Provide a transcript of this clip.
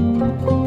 Música